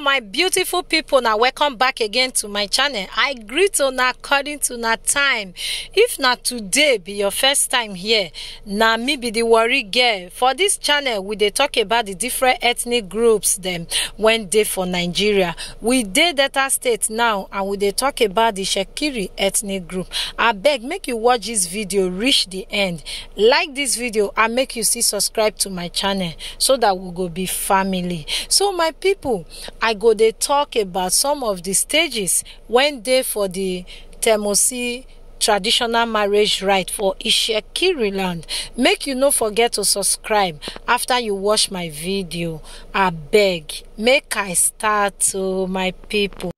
my beautiful people now welcome back again to my channel. I greet una according to na time. If na today be your first time here na me be the Warri Girl. For this channel we dey talk about the different ethnic groups dem wey dey for nigeria. We dey delta state now and we dey talk about the shekiri ethnic group. I beg make you watch this video reach the end. Like this video and make you see subscribe to my channel so that we go be family. So my people i go dey talk about some of the stages wey dey for the temosi traditional marriage rite for ishekiri land. Make you no forget to subscribe after you watch my video. Abeg make i start o my people.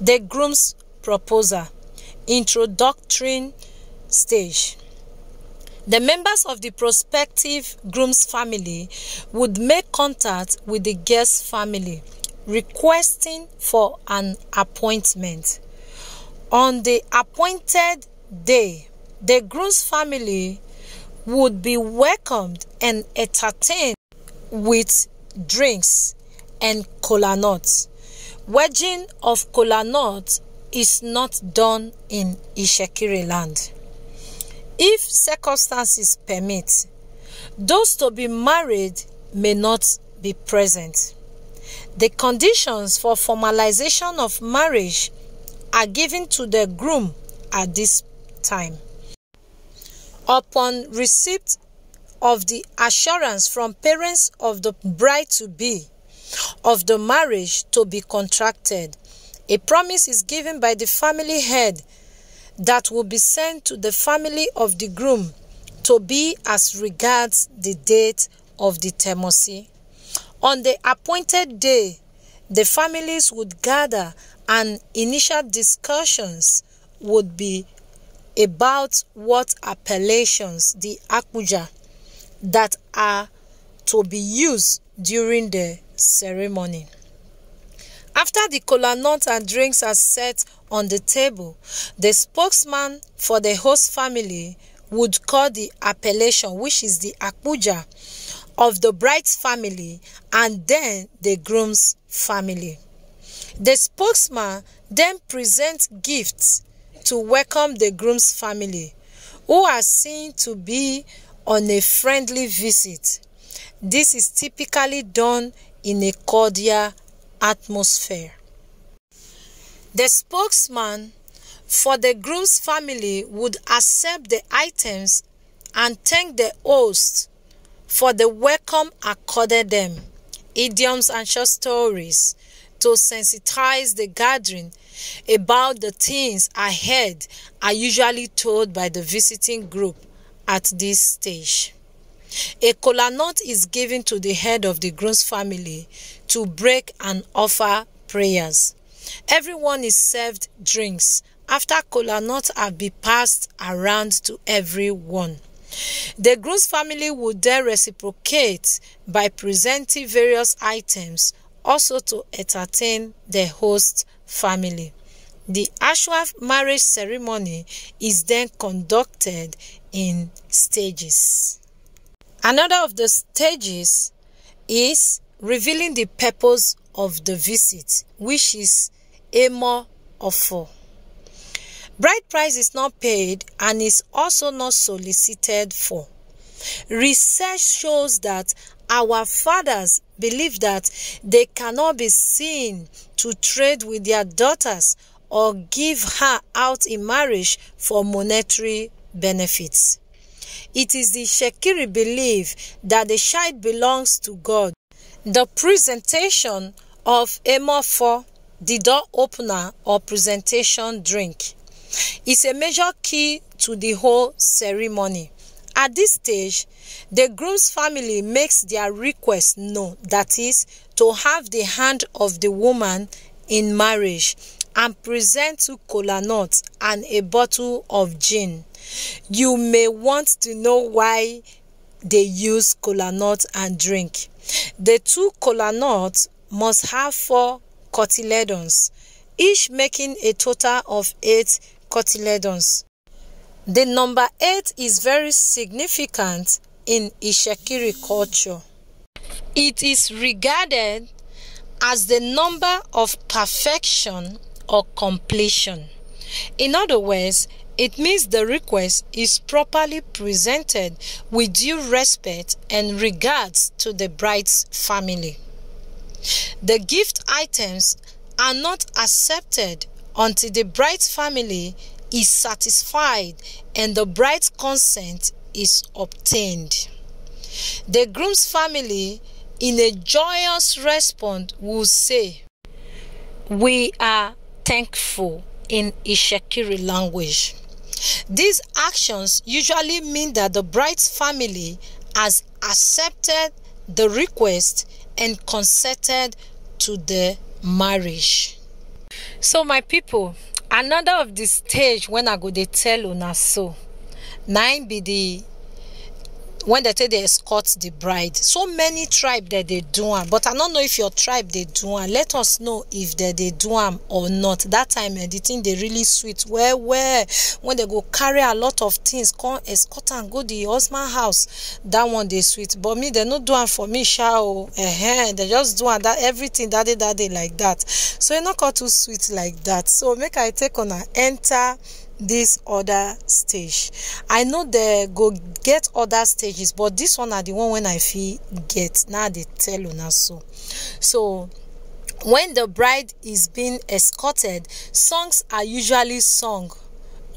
the groom's proposal. Introductory stage. The members of the prospective groom's family would make contact with the guest's family requesting for an appointment. On the appointed day, the groom's family would be welcomed and entertained with drinks and kola nuts. Wedging of kola nuts is not done in Itsekiri land. If circumstances permit, those to be married may not be present. The conditions for formalization of marriage are given to the groom at this time. Upon receipt of the assurance from parents of the bride to be of the marriage to be contracted, a promise is given by the family head that will be sent to the family of the groom to be as regards the date of the Temotsi. On the appointed day, the families would gather and initial discussions would be about what appellations, the akuja, that are to be used during the ceremony. After the kola nut and drinks are set on the table, the spokesman for the host family would call the appellation, which is the akuja, of the bride's family and then the groom's family. The spokesman then presents gifts to welcome the groom's family, who are seen to be on a friendly visit. This is typically done in a cordial atmosphere. The spokesman for the groom's family would accept the items and thank the host for the welcome accorded them, idioms and short stories to sensitize the gathering about the things ahead are usually told by the visiting group at this stage. A kola nut is given to the head of the groom's family to break and offer prayers. Everyone is served drinks after kola nuts have been passed around to everyone. The groom's family would then reciprocate by presenting various items also to entertain the host family. The actual marriage ceremony is then conducted in stages. Another of the stages is revealing the purpose of the visit, which is a Emo Offer. Bride price is not paid and is also not solicited for. Research shows that our fathers believe that they cannot be seen to trade with their daughters or give her out in marriage for monetary benefits. It is the Shekiri belief that the child belongs to God. The presentation of Emofo, the door opener or presentation drink, is a major key to the whole ceremony. At this stage, the groom's family makes their request known, that is, to have the hand of the woman in marriage and present two kola nuts and a bottle of gin. You may want to know why they use kola nut and drink. The two kola nuts must have four cotyledons, each making a total of eight cotyledons. The number eight is very significant in Itsekiri culture. It is regarded as the number of perfection or completion. In other words, it means the request is properly presented with due respect and regards to the bride's family. The gift items are not accepted until the bride's family is satisfied and the bride's consent is obtained. The groom's family, in a joyous response, will say, We are thankful in Itsekiri language. These actions usually mean that the bride's family has accepted the request and consented to the marriage. So my people, another of the stage when I go dey tell una so, na be the when they say they escort the bride. So many tribe that they do am but i don't know if your tribe they do am. Let us know if they they do am or not. That time eh, the thing they really sweet. Well well when they go carry a lot of things come escort and go the husband house that one they sweet. But me they not do am for me sha o uh they just do am that everything that day that day like that. So e no come too sweet like that. So make i take on a enter this other stage i know they go get other stages but this one are the one when i feel get now they tell una so so when the bride is being escorted songs are usually sung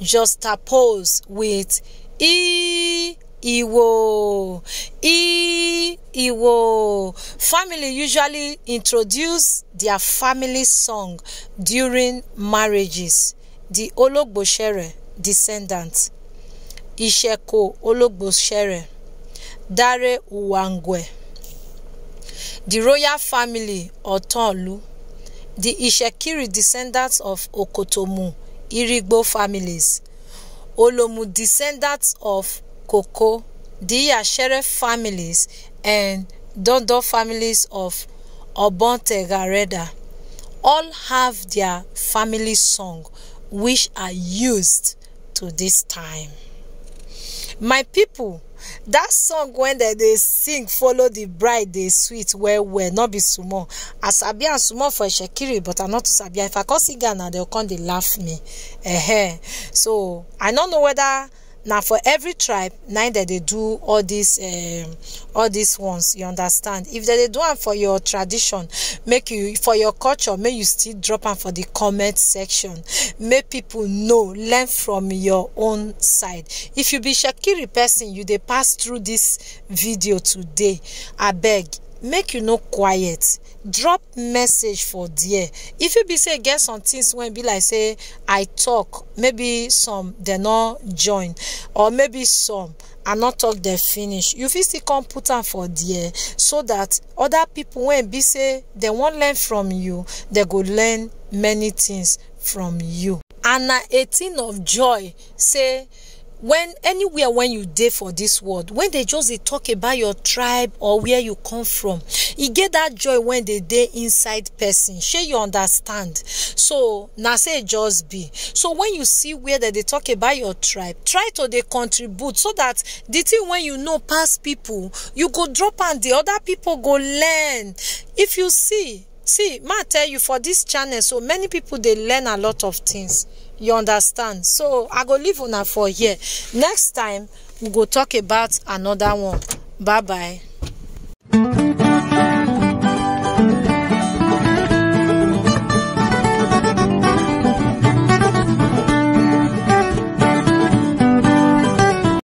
just pose with e Iwo, I, Iwo. Family usually introduce their family song during marriages. The Ologboshere descendants, Isheko Ologboshere, Dare Uwangwe, the royal family Otonlu, the Ishekiri descendants of Okotomu, Irigbo families, Olomu descendants of Koko, the Ashere families, and Dondo families of Obontegareda all have their family song which are used to this time. My people, that song when they, they sing follow the bride they sweet well well not be sumo. As i sabi and sumo for shekiri but i not to sabi. If i come see ghana they'll come they laugh me. Uh so i don't know whether na for every tribe na that dey do all these um, all these ones you understand? If dey do am for your tradition make you for your culture make you still drop am for the comment section. Make people know learn from your own side. If you be shekiri person you dey pass through this video today. Abeg make you no quiet. Drop message for there. If you be say get some things when be like say i talk maybe some they no join or maybe some i not talk they finish. You fit still come put am for there so that other people when be say dem wan learn from you they go learn many things from you. And a thing of joy say when anywhere when you dey for this world when they just dey talk about your tribe or where you come from e get that joy when they dey inside person. Shey you understand? So na say just be. So when you see where dem dey talk about your tribe try to dey contribute so that the thing wey you know pass people you go drop am the other people go learn. If you see see ma tell you for this channel so many people dey learn a lot of things you understand? So i go leave una for here. Next time we go talk about another one. Bye bye